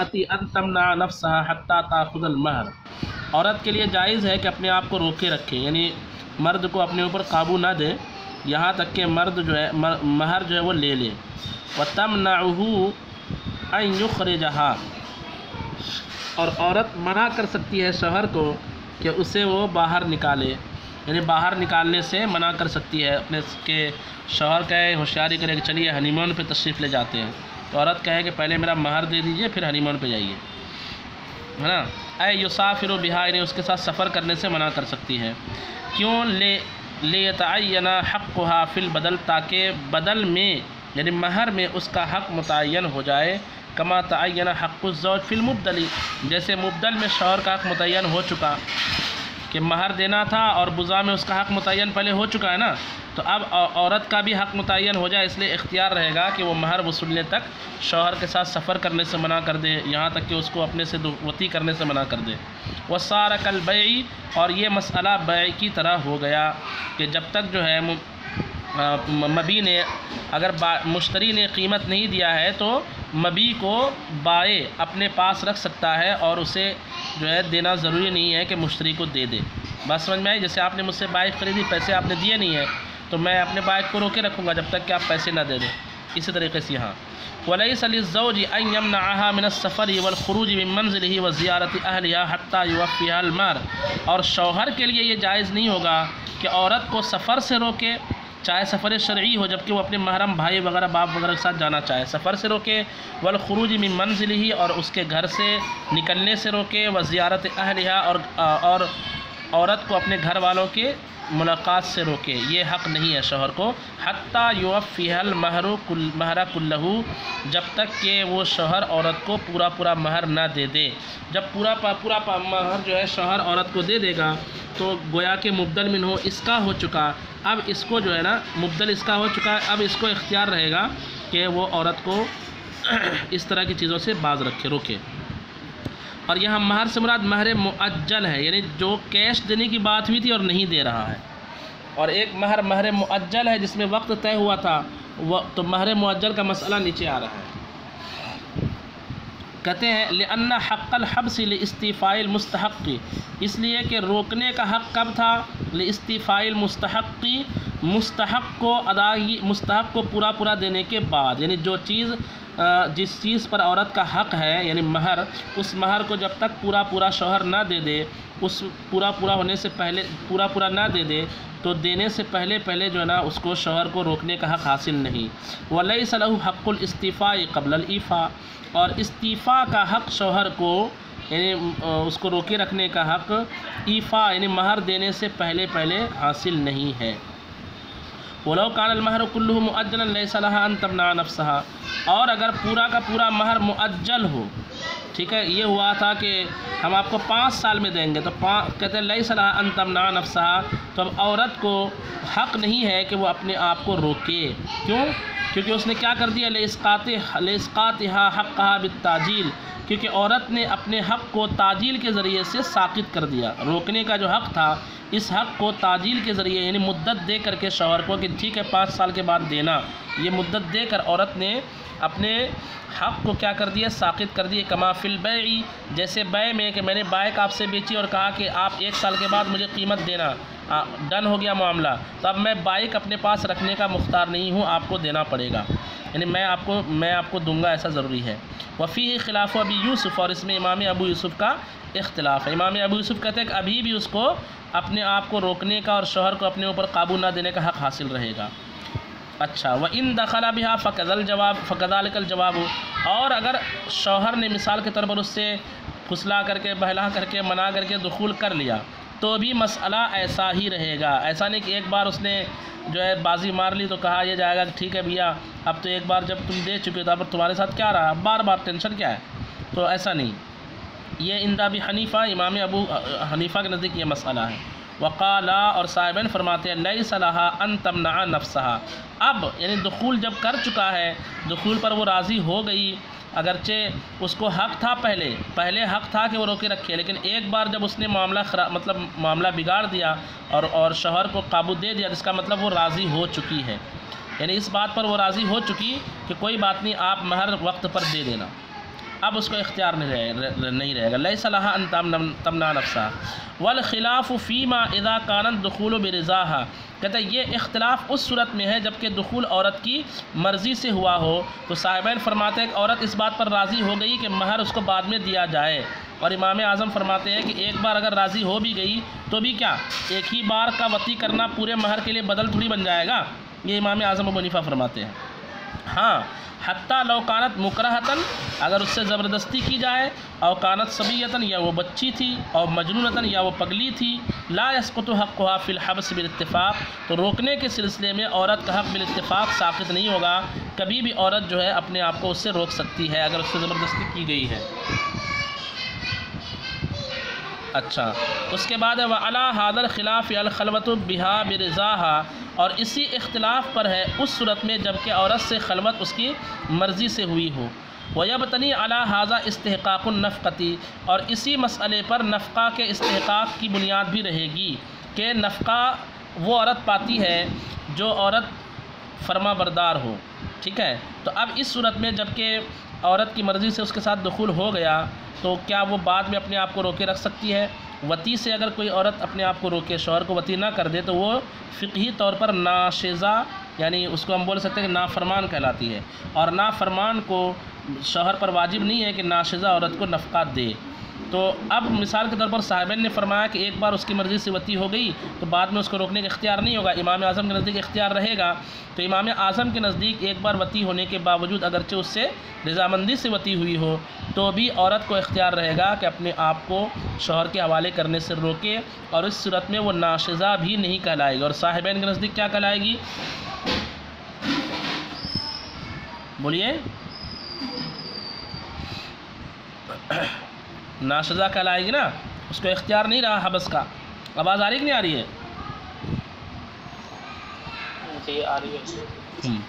अति अंतमना नफ्सा हत्ता ताखुदल महर। औरत के लिए जायज़ है कि अपने आप को रोके रखें, यानी मर्द को अपने ऊपर काबू ना दे। यहाँ तक कि मर्द जो है महर जो है वो ले ले। व तम नाहू युखर जहाँ और औरत मना कर सकती है शहर को कि उसे वो बाहर निकाले। यानी बाहर निकालने से मना कर सकती है। अपने के शहर का होशियारी करे कि चलिए हनीमून पे तशरीफ़ ले जाते हैं। तो औरत कहे कि पहले मेरा महर दे दीजिए, फिर हनीमून पे जाइए। है ना? अय युसाफिर बिहार यानी उसके साथ सफ़र करने से मना कर सकती है। क्यों? ले तयना हक़ हाफिल बदल, ताकि बदल में, यानी महर में उसका हक़ मुतन हो जाए। कमा तयना हक़ुज़ौज फिल मुबदली, जैसे मुबदल में शौहर का हक़ मुतन हो चुका। कि महर देना था और बुज़ा में उसका हक़ मुतन पहले हो चुका है ना तो अब औरत का भी हक़ मुतन हो जाए, इसलिए इख्तियार रहेगा कि वो महर वसूलने तक शोहर के साथ सफ़र करने से मना कर दे, यहाँ तक कि उसको अपने से वती करने से मना कर दे। वह सारा कल बई, और ये मसला बई की तरह हो गया कि जब तक जो है मबी ने अगर मुश्तरी ने कीमत नहीं दिया है तो मबी को बाए अपने पास रख सकता है और उसे जो है देना ज़रूरी नहीं है कि मुश्तरी को दे दे। बस समझ में आई? जैसे आपने मुझसे बाइक ख़रीदी, पैसे आपने दिए नहीं है तो मैं अपने बाइक को रोके रखूँगा जब तक कि आप पैसे ना दे दें। इसी तरीके से यहाँ। वलई सलीज़ौज अयमना मिन सफ़र वलखरूज मंजिल ही व ज़ियारत अहलिया हत्ता युफ़ियालमर और शौहर के लिए ये जायज़ नहीं होगा कि औरत को सफ़र से रोके चाहे सफ़र शर्य हो, जबकि वो अपने महरम भाई वगैरह, बाप वगैरह के साथ जाना चाहे। सफ़र से रोके, वल खरूज में मंजिल ही और उसके घर से निकलने से रोके, व ज़ियारत अहलिया और और औरत को अपने घर वालों के मुलाकात से रोके। ये हक़ नहीं है शोहर को। हत्ता युफ़िहल महर कुल महरा कुल्लहू जब तक कि वो शोहर औरत को पूरा पूरा महर ना दे दे। जब पूरा पा, पूरा पा, महर जो है शोहर औरत को दे देगा तो गोया के मुबदल मिन हो इसका हो चुका। अब इसको जो है ना मुबदल इसका हो चुका है। अब इसको इख्तियार रहेगा कि वो औरत को इस तरह की चीज़ों से बाज रखे रोके। और यहाँ महर से मुराद महर मुअज्जल है, यानी जो कैश देने की बात हुई थी और नहीं दे रहा है। और एक महर महर मुअज्जल है, जिसमें वक्त तय हुआ था वह तो महर मुअज्जल का मसला नीचे आ रहा है। कहते हैं लन्ना हक़ल हब्स इस्तीफ़ाइल मुस्तक़ी इसलिए कि रोकने का हक़ कब था? ले इस्तीफ़ाइल मुस्तक़ी मुस्तहक को अदागी मुस्तहक को पूरा पूरा देने के बाद, यानी जो चीज़ जिस चीज़ पर औरत का हक़ है, यानी महर, उस महर को जब तक पूरा पूरा शोहर ना दे दे, उस पूरा पूरा होने से पहले पूरा पूरा ना दे दे तो देने से पहले पहले जो है ना, उसको शोहर को रोकने का हक़ हासिल नहीं। वलई सलह हक़ुल इस्तीफ़ा कबल ईफ़ा, और इस्तीफ़ा का हक़ शोहर को, यानी उसको रोके रखने का हक़ ईफ़ा, यानी महर देने से पहले पहले हासिल नहीं है। वलो कान महर कुल्लू मुअज्जल सलाह तबना नफ्सहा। और अगर पूरा का पूरा महर मुअज्जल हो, ठीक है, ये हुआ था कि हम आपको पाँच साल में देंगे तो पा, कहते हैं लई सलाह अन तमना नफ्सहा तो अब औरत को हक़ नहीं है कि वो अपने आप को रोके। क्यों? क्योंकि उसने क्या कर दिया, लेस्कात लेस्कात हक़ कहा बिताजील क्योंकि औरत ने अपने हक़ को ताजील के ज़रिए से साकित कर दिया। रोकने का जो हक़ था, इस हक़ को ताजील के ज़रिए, यानी मुद्दत दे करके शोहर को कि ठीक है, पाँच साल के बाद देना। ये मुद्दत देकर औरत ने अपने हक़ को क्या कर दिया? साकित कर दिए कमाफिल बई, जैसे बै में कि मैंने बाइक आपसे बेची और कहा कि आप एक साल के बाद मुझे कीमत देना। डन हो गया मामला। तो अब मैं बाइक अपने पास रखने का मुख्तार नहीं हूँ, आपको देना पड़ेगा। यानी मैं आपको मैं आपको दूँगा, ऐसा ज़रूरी है। वफ़ी खिलाफ अभी यूसुफ़, और इसमें इमाम अबू यूसुफ़ का इख्तलाफ है। इमाम अबू यूसुफ़ कहते हैं कि अभी भी उसको अपने आप को रोकने का और शोहर को अपने ऊपर काबू ना देने का हक़ हासिल रहेगा। अच्छा व इन दखला भी हाँ फ़कदल जवाब, फ़कदालकल जवाब। और अगर शोहर ने मिसाल के तौर पर उससे फुसला करके, बहला करके, मना करके दखूल कर लिया तो भी मसला ऐसा ही रहेगा। ऐसा नहीं कि एक बार उसने जो है बाजी मार ली तो कहा यह जाएगा कि ठीक है भैया, अब तो एक बार जब तुम दे चुके हो तो अब तुम्हारे साथ क्या रहा? बार बार टेंशन क्या है? तो ऐसा नहीं। ये इंदा भी हनीफ़ा, इमाम अबू हनीफ़ा के नज़दीक ये मसला है। वक़ाला और साहिबन फरमाते हैं नई सलाह अन तमना नफसहा। अब यानी दखूल जब कर चुका है, दखूल पर वो राज़ी हो गई अगरचे उसको हक़ था पहले पहले हक़ था कि वो रोके रखे, लेकिन एक बार जब उसने मामला खरा मतलब मामला बिगाड़ दिया और और शहर को काबू दे दिया, जिसका मतलब वो राज़ी हो चुकी है। यानी इस बात पर वो राज़ी हो चुकी कि कोई बात नहीं, आप महर वक्त पर दे देना। अब उसको इख्तियार नहीं रहे नहीं रहेगा। लई सलाह तमना नफ्सा। वल खिलाफ़ फ़ीमा इदा कानत दखूल कहते ये इख्तलाफ उस सूरत में है जबकि दखूल औरत की मर्ज़ी से हुआ हो। तो साहिबैन फरमाते हैं कि औरत इस बात पर राज़ी हो गई कि महर उसको बाद में दिया जाए। और इमाम आज़म फरमाते हैं कि एक बार अगर राज़ी हो भी गई तो भी क्या? एक ही बार का वती करना पूरे महर के लिए बदल थोड़ी बन जाएगा? ये इमाम आज़म मुनीफ़ा फरमाते हैं। हाँ हत्ता लौकानत मुकरहतन, अगर उससे ज़बरदस्ती की जाए अवकानत सबीयतन, या वो बच्ची थी, और मजनूनतन, या वो पगली थी, ला यसकुत हक़ फ़िलहबस बिलतफ़ाक़ तो रोकने के सिलसिले में औरत का हक़ बिलतफ़ाक़ साकित नहीं होगा। कभी भी औरत जो है, अपने आप को उससे रोक सकती है, अगर उससे ज़बरदस्ती की गई है। अच्छा उसके बाद है अला हादर खिलाफ़ अलखलवत बिहा बिरज़ा और इसी इख्तलाफ पर है उस सूरत में जबकि औरत से खलवत उसकी मर्ज़ी से हुई हो। वयबतनी अला हाजा इस्तेकानफ़ती और इसी मसले पर नफ़ा के इस्तेकाक की बुनियाद भी रहेगी कि नफ़ा वो औरत पाती है जो औरत फरमा बरदार हो। ठीक है? तो अब इस सूरत में जबकि औरत की मर्ज़ी से उसके साथ दखुल हो गया तो क्या वो बाद में अपने आप को रोके रख सकती है? वती से अगर कोई औरत अपने आप को रोके, शोहर को वती ना कर दे तो वो फ़िकी तौर पर नाशेज़ा, यानी उसको हम बोल सकते हैं कि नाफरमान कहलाती है। और नाफरमान को शोहर पर वाजिब नहीं है कि नाशेज़ा औरत को नफ़ात दे। तो अब मिसाल के तौर पर साहिबन ने फरमाया कि एक बार उसकी मर्ज़ी से वती हो गई तो बाद में उसको रोकने का इख्तियार नहीं होगा, इमाम आज़म के नज़दीक इख्तियार रहेगा। तो इमाम आज़म के नज़दीक एक बार वती होने के बावजूद अगरचे उससे रजामंदी से वती हुई हो तो भी औरत को इख्तियार रहेगा कि अपने आप को शोहर के हवाले करने से रोके और इस सूरत में वो नाशज़ा भी नहीं कहलाएगी। और साहिबन के नज़दीक क्या कहलाएगी? बोलिए। नाशजा कहलाएगी ना उसको इख्तियार नहीं रहा हबस का। आवाज़ आ रही कि नहीं आ रही है? जी आ रही है। हम्म।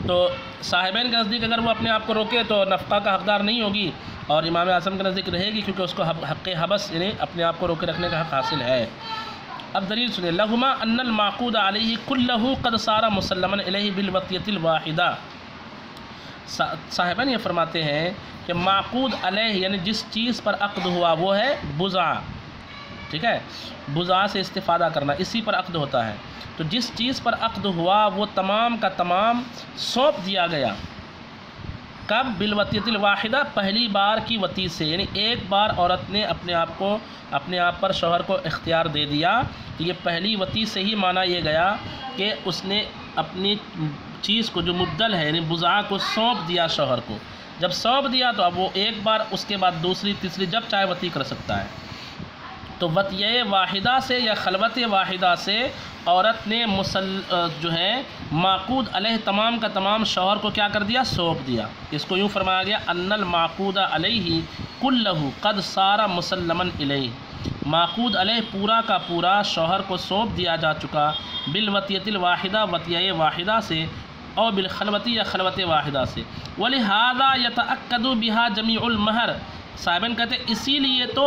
तो साहिबैन के नज़दीक अगर वो अपने आप को रोके तो नफ़ा का हकदार नहीं होगी और इमाम आज़म के नज़दीक रहेगी क्योंकि उसको हक़ हबस यानी अपने आप को रोके रखने का हक़ हासिल है। अब दलील सुनिए लहुमा अन्नल माकूद अलही कुल्लहु कद सारा मुसलमन बिलवतियतिल वाहिदा। साहिबन ये फरमाते हैं कि माकूद अलह, यानी जिस चीज़ पर अक्द हुआ, वो है बुज़ा। ठीक है? बुज़ा से इस्तेफ़ादा करना, इसी पर अक़द होता है। तो जिस चीज़ पर अक़द हुआ, वो तमाम का तमाम सौंप दिया गया। कब? बिलवतीतिल वाहिदा, पहली बार की वती से। यानी एक बार औरत ने अपने आप को, अपने आप पर शोहर को इख्तियार दे दिया। तो ये पहली वती से ही माना ये गया कि उसने अपनी चीज़ को जो मुबदल है, यानी बुज़ा को सौंप दिया शोहर को। जब सौंप दिया तो अब वो एक बार, उसके बाद दूसरी, तीसरी, जब चाहे वती कर सकता है। तो वतिय वाहिदा से या खलवत वाहिदा से औरत ने मुसल जो है, माकूद अलह तमाम का तमाम शोहर को क्या कर दिया? सौंप दिया। इसको यूँ फरमाया गया, अन्नल माकूदा अलही कुल्लहु कद सारा मुसलमन अलही माकूद अलह पूरा का पूरा शोहर को सौंप दिया जा चुका। बिलवतीतिल वाहिदा, वतिया वाहिदा से और बिलखलवती या खलवत वाहिदा से। वलिहादा यतअक्कदु बिहा जमीउल साहिबन कहते इसीलिए तो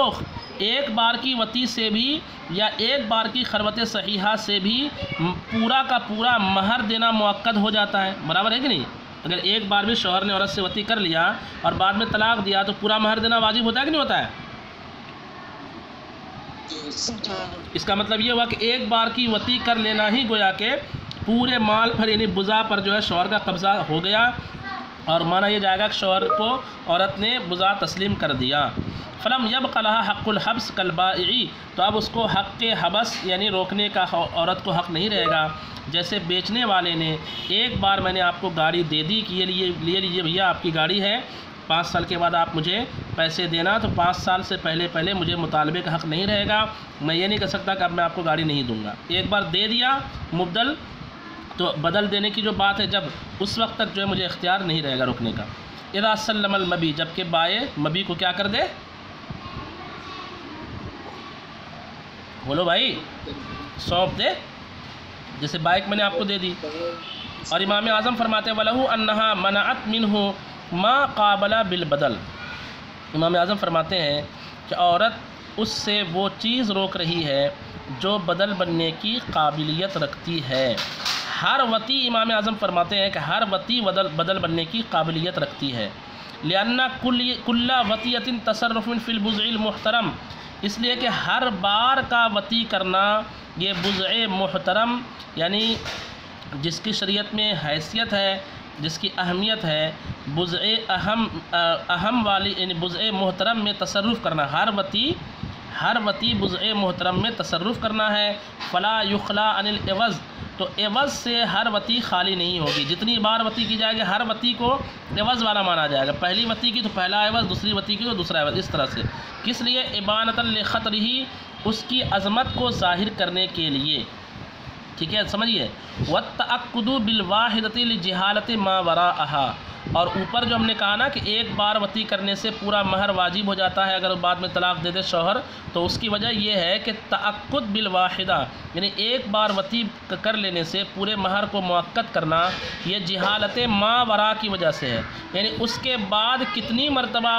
एक बार की वती से भी या एक बार की खलवत सहीहा से भी पूरा का पूरा महर देना मक्द हो जाता है। बराबर है कि नहीं? अगर एक बार भी शोहर ने औरत से वती कर लिया और बाद में तलाक दिया तो पूरा महर देना वाजिब होता है कि नहीं होता है। इसका मतलब ये हुआ कि एक बार की वती कर लेना ही गोया के पूरे माल पर, यानी बुज़ा पर जो है शौहर का कब्ज़ा हो गया और माना यह जाएगा कि शौहर को औरत ने बुज़ा तस्लीम कर दिया। फ़लम यब कला हब्स कलबाई तो अब उसको हक़ के हबस, यानी रोकने का औरत को हक़ नहीं रहेगा। जैसे बेचने वाले ने, एक बार मैंने आपको गाड़ी दे दी कि ये लिए ले लीजिए भैया, आपकी गाड़ी है, पाँच साल के बाद आप मुझे पैसे देना तो पाँच साल से पहले पहले मुझे मुतालबे का हक़ नहीं रहेगा। मैं ये नहीं कर सकता कि अब मैं आपको गाड़ी नहीं दूँगा। एक बार दे दिया, मुबदल तो बदल देने की जो बात है, जब उस वक्त तक जो है मुझे इख्तियार नहीं रहेगा रुकने का। इरासलमल मबी, जबकि बाए मबी को क्या कर दे? बोलो भाई, सौंप दे। जैसे बाइक मैंने आपको दे दी। और इमाम आज़म फरमाते वलहू अन्ना मनात मिन हो माँ काबला बिल बदल। इमाम आज़म फरमाते हैं कि औरत उससे वो चीज़ रोक रही है, जो बदल बनने की काबिलियत रखती है। हर वती इमाम आज़म फरमाते हैं कि हर वती बदल बदल बनने की काबिलियत रखती है। लियान्ना कुल कुल्ला वतीयतिन तसरफ़िन फ़िल बुज़िल मुहतरम। इसलिए कि हर बार का वती करना ये बुज़ मुहतरम, यानी जिसकी शरीयत में हैसियत है, जिसकी अहमियत है बुज़ अहम अहम वाली, यानी बुज़ मोहतरम में तसरुफ़ करना। हर वती हर वती बुज़ मोहतरम में तसरुफ़ करना है। फ़ला युखला अनिल एवज़ तो एवज़ से हर वती खाली नहीं होगी। जितनी बार वती की जाएगी, हर वती को एवज़ वाला माना जाएगा। पहली वती की तो पहला एवज़, दूसरी वती की तो दूसरा एवज़, इस तरह से। किस लिए? इबानत ख़तर ही, उसकी अज़मत को ज़ाहिर करने के लिए। ठीक है? समझिए? वतअक्दु बिलवाहिदतिल जहालत मावरा और ऊपर जो हमने कहा ना कि एक बार वती करने से पूरा महर वाजिब हो जाता है, अगर बाद में तलाक दे दे शोहर तो उसकी वजह यह है कि तअक्कुद बिलवाहिदा यानी एक बार वती कर लेने से पूरे महर को मुक्कत करना यह जहालत मावरा की वजह से है। यानी उसके बाद कितनी मरतबा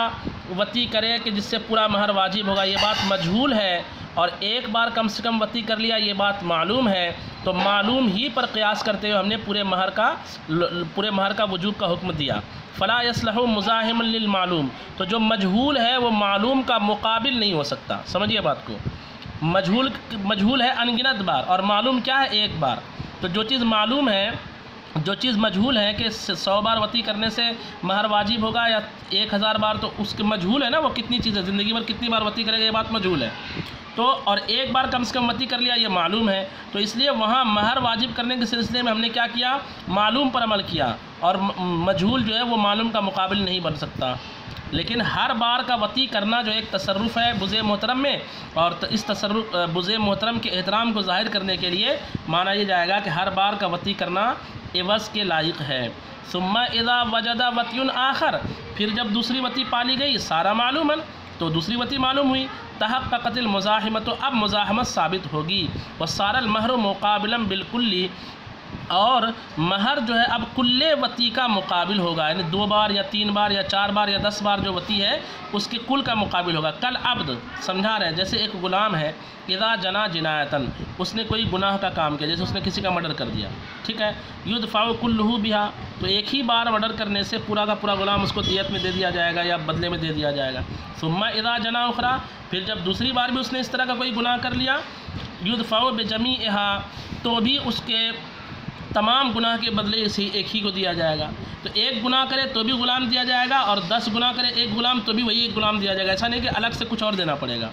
वती करे कि जिससे पूरा महर वाजिब होगा, ये बात मजहूल है। और एक बार कम से कम वती कर लिया, ये बात मालूम है। तो मालूम ही पर क़यास करते हुए हमने पूरे महर का पूरे महर का वजूब का हुक्म दिया। फ़ला यसलह मुज़ाहिम मालूम। तो जो मजहूल है, वो मालूम का मुकाबिल नहीं हो सकता। समझिए बात को। मजहूल मजहूल है अनगिनत बार। और मालूम क्या है? एक बार। तो जो चीज़ मालूम है जो चीज़ मजहूल है कि सौ बार वती करने से महर वाजिब होगा या एक हज़ार बार तो उसके मजहूल है ना, वो कितनी चीज़ें, ज़िंदगी भर कितनी बार वती करेगा, ये बात मजहूल है। तो और एक बार कम से कम वती कर लिया, ये मालूम है। तो इसलिए वहाँ महर वाजिब करने के सिलसिले में हमने क्या किया? मालूम पर अमल किया। और मजहूल जो है, वो मालूम का मुकाबिल नहीं बन सकता। लेकिन हर बार का वती करना जो एक तसरुफ़ है बुज़ मोहतरम में, और इस तसरुफ़ बुज़ मोहतरम के एहतराम को ज़ाहिर करने के लिए माना यह जाएगा कि हर बार का वती करना एवज़ के लायक है। सुम्मा इदा वजदा वतीन आखर, फिर जब दूसरी वती पाली गई, सारा मालूम है तो दूसरी वती मालूम हुई तहक़ कतिल मुजाहिमत तो अब मुजाहमत साबित होगी। व सारल महर मुकाबलम बिल्कुल्ली और महर जो है अब कुल्ले वती का मुकाबिल होगा। यानी दो बार या तीन बार या चार बार या दस बार जो वती है, उसके कुल का मुकाबिल होगा। कल अब्द समझा रहे हैं, जैसे एक ग़ुलाम है इदा जना जिनायतन, उसने कोई गुनाह का काम किया, जैसे उसने किसी का मर्डर कर दिया। ठीक है? युद्ध फ़ाव कुल्लू बिहा तो एक ही बार मर्डर करने से पूरा का पूरा ग़ुलाम उसको दियत में दे दिया जाएगा या बदले में दे दिया जाएगा। सुम्मा इदा जना उखरा, फिर जब दूसरी बार भी उसने इस तरह का कोई गुनाह कर लिया युद्ध फ़ाव बेजमी तो भी उसके तमाम गुनाह के बदले इसी एक ही को दिया जाएगा। तो एक गुनाह करे तो भी ग़ुलाम दिया जाएगा और दस गुनाह करे एक ग़ुलाम तो भी वही एक ग़ुलाम दिया जाएगा। ऐसा नहीं कि अलग से कुछ और देना पड़ेगा।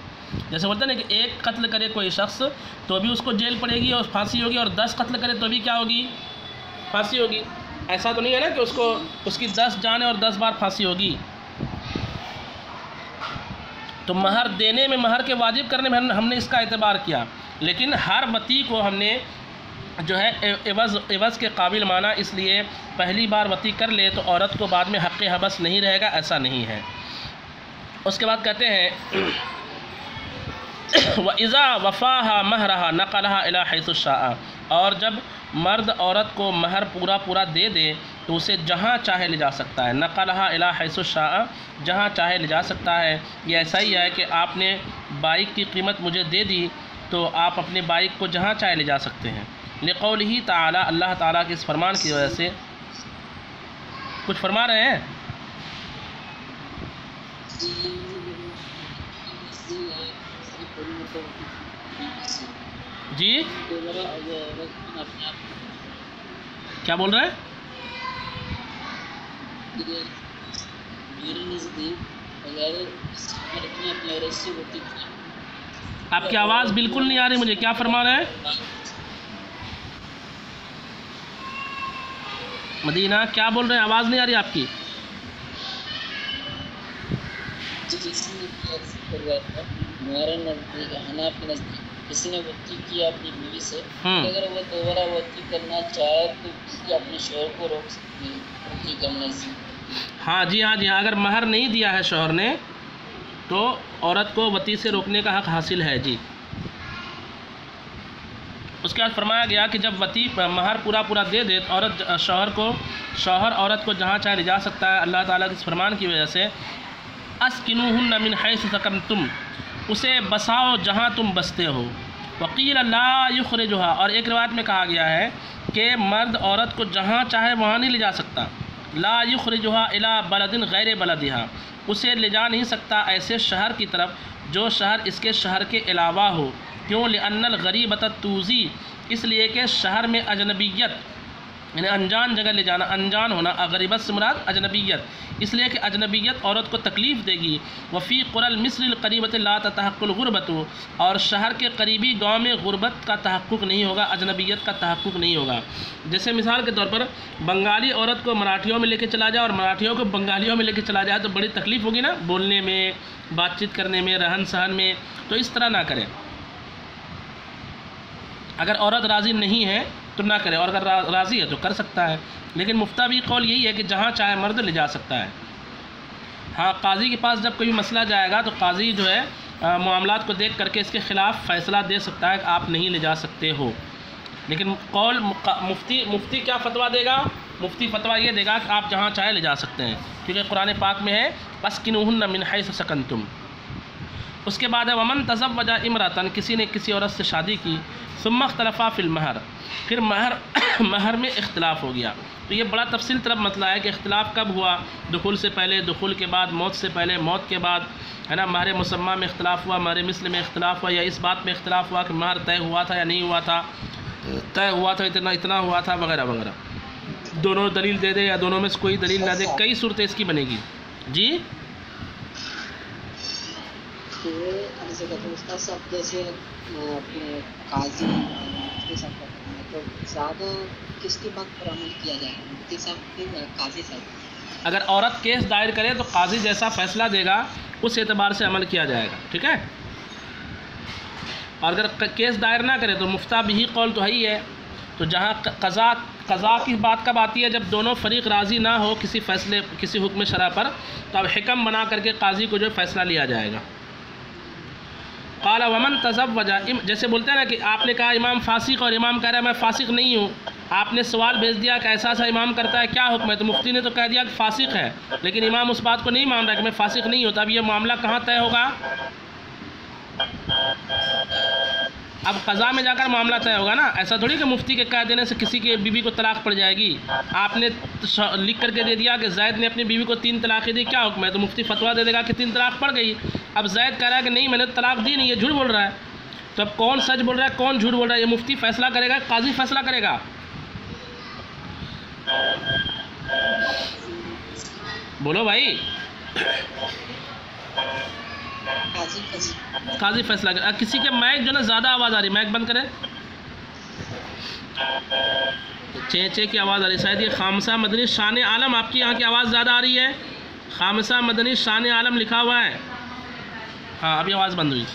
जैसे बोलते हैं ना कि एक कत्ल करे कोई शख्स तो भी उसको जेल पड़ेगी और फांसी होगी और दस कत्ल करे तो भी क्या होगी? फांसी होगी। ऐसा तो नहीं है ना कि उसको, उसकी दस जाने और दस बार फांसी होगी। तो महर देने में, महर के वाजिब करने में हमने इसका एतबार किया। लेकिन हर वती को हमने जो है एवज़ एवज़ के काबिल माना इसलिए पहली बार वती कर ले तो औरत को बाद में हक़ हबस नहीं रहेगा, ऐसा नहीं है। उसके बाद कहते हैं, व इज़ा वफ़ा महरहा नकलहा अला हैसुशाह और जब मर्द औरत को महर पूरा पूरा दे दे तो उसे जहाँ चाहे ले जा सकता है। नकलहा अला हैसुशाह जहाँ चाहे ले जा सकता है। ये ऐसा ही है कि आपने बाइक की कीमत मुझे दे दी तो आप अपने बाइक को जहाँ चाहे ले जा सकते हैं। लिकौल ही ताला, अल्लाह ताला के इस फरमान की वजह से। कुछ फरमा रहे हैं? जी? क्या बोल रहे हैं? आपकी आवाज़ बिल्कुल नहीं आ रही मुझे। क्या फरमा रहे हैं? मदीना क्या बोल रहे हैं? आवाज़ नहीं आ रही आपकी। किसी ने वक्ती किया अपनी बीवी से अगर वो दोबारा वक्ती करना चाहे तो किसी अपने शोहर को रोक सकती है वक्ती करने से हाँ जी हाँ जी हाँ अगर महर नहीं दिया है शोहर ने तो औरत को वती से रोकने का हक हासिल है जी। उसके बाद फरमाया गया कि जब वती महर पूरा पूरा दे दे तो औरत शौहर को, शौहर औरत को जहाँ चाहे ले जा सकता है, अल्लाह ताला के फरमान की वजह से अस्किन मिन हैस सकम तुम उसे बसाओ जहाँ तुम बसते हो। वकील अल्लाह जोहा और एक रिवायत में कहा गया है कि मर्द औरत को जहाँ चाहे वहाँ नहीं ले जा सकता। ला युखरजुहा अला बलदिन गैर बलदिहा, उसे ले जा नहीं सकता ऐसे शहर की तरफ़, जो शहर इसके शहर के अलावा हो। क्यों? अनल गरीबत तूज़ी। इसलिए कि शहर में अजनबीयत, यानी अनजान जगह ले जाना, अनजान होना, अगरीबत से मुराद अजनबीयत। इसलिए कि अजनबीयत औरत को तकलीफ़ देगी। वफ़ी कुरल मिस्र करीबत ला तहक़ुलगुरबत और शहर के करीबी गाँव में गुरबत का तहक़ नहीं होगा, अजनबीयत का तहक़ नहीं होगा। जैसे मिसाल के तौर पर, बंगाली औरत को मराठियों में लेके चला जाए और मराठियों को बंगालियों में लेके चला जाए तो बड़ी तकलीफ़ होगी ना बोलने में, बातचीत करने में रहन सहन में। तो इस तरह ना करें। अगर औरत राज़ी नहीं है तो ना करे। और अगर राज़ी है तो कर सकता है। लेकिन मुफ्ता भी कौल यही है कि जहाँ चाहे मर्द ले जा सकता है। हाँ काजी के पास जब कोई मसला जाएगा तो काजी जो है मामला को देख करके इसके ख़िलाफ़ फ़ैसला दे सकता है कि आप नहीं ले जा सकते हो। लेकिन कौल मुफ्ती मुफ्ती क्या फतवा देगा? मुफ्ती फतवा ये देगा कि आप जहाँ चाहे ले जा सकते हैं। क्योंकि कुरान पाक में है बस मिन मिनहाई सकन तुम उसके बाद है वमन तजब वजह इमरातन किसी ने किसी औरत से शादी की सुम्मा तलफ़ा फिल महर। फिर महर महर में इख्तलाफ हो गया। तो ये बड़ा तफसील तरफ़ मतला है कि इख्तलाफ कब हुआ? दखुल से पहले दखुल के बाद मौत से पहले मौत के बाद। है ना महर मुसम्मा में इख्तलाफ हुआ महर मिसल में इख्तलाफ हुआ या इस बात में इख्तलाफ हुआ कि महर तय हुआ था या नहीं हुआ था? तय हुआ था इतना इतना हुआ था वगैरह वगैरह। दोनों दलील दे दे या दोनों में से कोई दलील ना दे कई सूरतें इसकी बनेगी। जी? उसका सब जैसे अपने काजी तो ज़्यादा किसकी बात पर अमल किया काजी साहब? अगर औरत केस दायर करे तो काजी जैसा फैसला देगा, उस एतबार से अमल किया जाएगा, ठीक है? और अगर केस दायर ना करे तो मुफ्ता भी कौल तो है ही है। तो जहाँ कज़ा कज़ा की बात कब आती है? जब दोनों फरीक राज़ी ना हो किसी फ़ैसले, किसी हुक्म शरा पर तो अब हिकम बना करके काजी को जो फ़ैसला लिया जाएगा। काला वमन तजब वजह जैसे बोलते हैं ना कि आपने कहा इमाम फासिक और इमाम कह रहा है, मैं फासिक नहीं हूँ। आपने सवाल भेज दिया कि ऐसा सा इमाम करता है, क्या हुक्म है? तो मुफ्ती ने तो कह दिया कि फासिक है। लेकिन इमाम उस बात को नहीं मान रहा कि मैं फासिक नहीं हूँ। तो अब यह मामला कहाँ तय होगा? अब कज़ा में जाकर मामला तय होगा ना। ऐसा थोड़ी कि मुफ्ती के कह देने से किसी की बीवी को तलाक पड़ जाएगी। आपने लिख करके दे दिया कि जैद ने अपनी बीवी को तीन तलाक़ें दी, क्या हुक्म है? तो मुफ्ती फतवा दे देगा कि तीन तलाक पड़ गई। अब जैद कह रहा है कि नहीं, मैंने तलाक दी नहीं, ये झूठ बोल रहा है। तो अब कौन सच बोल रहा है, कौन झूठ बोल रहा है? ये मुफ्ती फैसला करेगा, काजी फैसला करेगा। बोलो भाई। काजी फैसला कर किसी के मैक जो ना, ज़्यादा आवाज़ आ रही मैक बंद करें। चे चे की आवाज़ आ रही शायद ये खामसा मदनी शान आलम, आपकी यहाँ की आवाज़ ज़्यादा आ रही है। खामसा मदनी शान आलम लिखा हुआ है। हाँ अभी आवाज़ बंद हुई।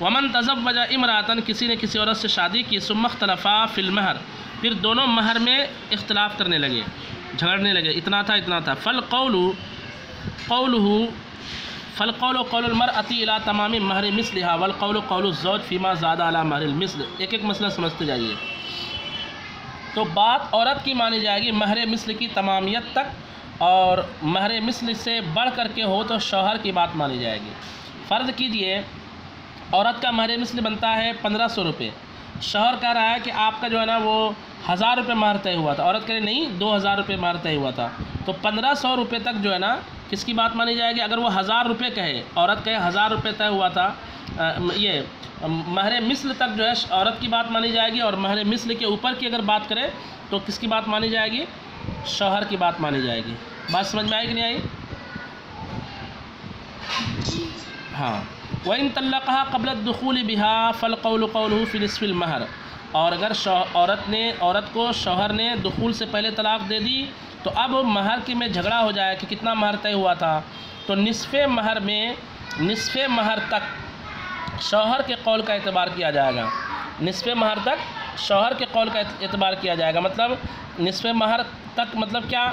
वमन तजब वजह इमरातन, किसी ने किसी औरत से शादी की सुमख तलफ़ा फिलमहर फिर दोनों महर में इख्तलाफ करने लगे, झगड़ने लगे। इतना था इतना था। फ़ल कौलू कौलू फ़ल कौल कौलमर अती अला तमामी महर मिसलिहा, वल कौल कौलज़ौज फ़ीमा ज़्यादा अला महर मिसल। एक एक मसला समझते जाइए। तो बात औरत की मानी जाएगी महर मिसल की तमामियत तक, और महर मिसल से बढ़ करके हो तो शौहर की बात मानी जाएगी। फ़र्ज़ कीजिए, औरत का महर मिसल बनता है पंद्रह सौ रुपये। शहर कह रहा है कि आपका जो है ना वो हज़ार रुपये महर तय हुआ था। औरत कह रही नहीं दो हज़ार रुपये महर तय हुआ था। तो पंद्रह सौ रुपये तक जो है ना किसकी बात मानी जाएगी? अगर वो हज़ार रुपये कहे औरत कहे हज़ार रुपये तय हुआ था। आ, ये महर मिसल तक जो है औरत की बात मानी जाएगी और महर मिसल के ऊपर की अगर बात करें तो किसकी बात मानी जाएगी? शौहर की बात मानी जाएगी। बात समझ में आई कि नहीं आई? हाँ। व इन तल्लक़ा कबल दखूल बिहा, फ़ल कौल कौल फ़िलसफ़िल महर। और अगर औरत ने, औरत को शौहर ने दखूल से पहले तलाक़ दे दी तो अब महर के में झगड़ा हो जाए कि कितना महर तय हुआ था। तो निसफ़ महर में, निसफ़ महर तक शौहर के कौल का एतबार किया जाएगा। निसफ़ महर तक शौहर के कौल का एतबार किया जाएगा। मतलब निसफ़ महर तक मतलब क्या?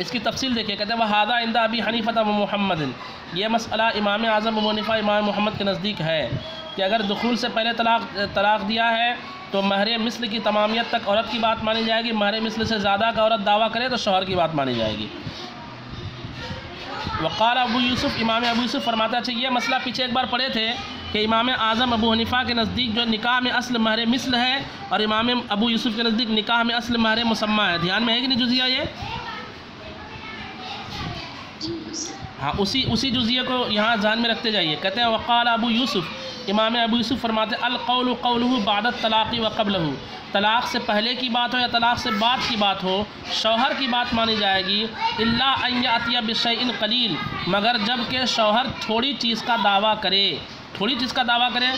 इसकी तफसील देखिए, कहते हैं, वहादा इंदा अभी हनीफ़त मोहम्मद ये मसला इमाम आज़म मुनफ़ा इमाम मोहम्मद के नज़दीक है कि अगर दखूल से पहले तलाक तलाक दिया है तो महर मिसल की तमामियत तक औरत की बात मानी जाएगी। महर मिसल से ज़्यादा का औरत दावा करे तो शोहर की बात मानी जाएगी। वक़ाल अबू यूसुफ़, इमाम अबू यूसुफ़ फरमाता अच्छा ये मसला पीछे एक बार पढ़े थे कि इमाम आज़म अबू हनीफ़ा के नज़दीक जो निकाह में असल महर मिसल है और इमाम अबू यूसुफ़ के नज़दीक निकाह में असल महर मुसम्मा है। ध्यान में है कि नहीं जुजिया ये? हाँ उसी उसी जुजिए को यहाँ ध्यान में रखते जाइए। कहते हैं, वक़ाल अबू यूसुफ़, इमाम अबू यूसुफ़ फरमाते अलकौल कौल बादत तलाक़ी व कबल तलाक़ से पहले की बात हो या तलाक़ से बाद की बात हो, शौहर की बात मानी जाएगी अल्ला अतिया बिशन कलील, मगर जब के शौहर थोड़ी चीज़ का दावा करे, थोड़ी चीज़ का दावा करे,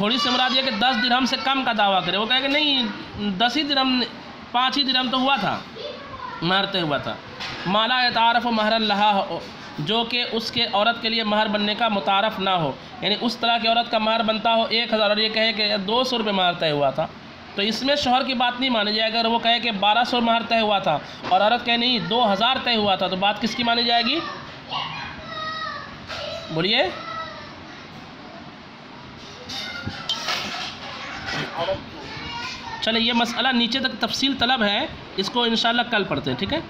थोड़ी से मुराद ये कि दस दिरहम से कम का दावा करे। वो कहे कि नहीं, दस ही दिरहम, पाँच ही दिरहम तो हुआ था मारते हुआ था। माला तारफ़ महर लहा जो कि उसके औरत के लिए महर बनने का मुतारफ़ ना हो। यानी उस तरह की औरत का महर बनता हो, एक हज़ार, और ये कहे कि दो सौ रुपये महर तय हुआ था। तो इसमें शोहर की बात नहीं मानी जाएगी, अगर वो कहे कि बारह सौ महर तय हुआ था और औरत कहे नहीं, दो हज़ार तय हुआ था तो बात किसकी मानी जाएगी? बोलिए। चले ये मसला नीचे तक तफसील तलब है, इसको इंशाल्लाह कल पढ़ते हैं, ठीक है?